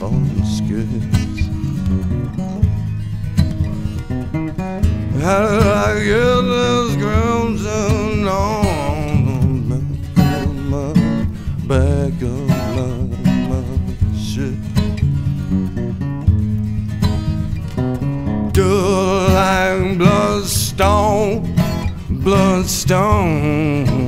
falling skirts. How did I get this crimson on the back of my, back of my, my shirt? Do like bloodstone, bloodstone